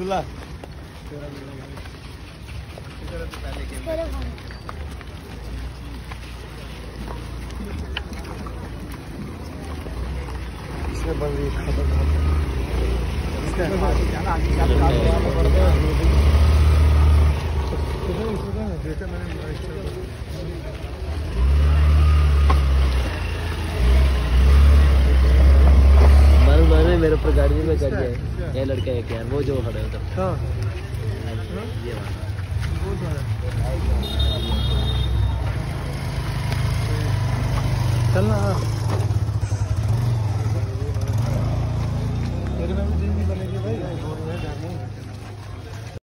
ला इसमें बन रही खबर मारू मारू मेरे ऊपर गाड़ी में चढ़ गए। ये लड़का है क्या वो जो खड़े है उधर। हाँ। ये वाला। चलना। मेरे में भी भाई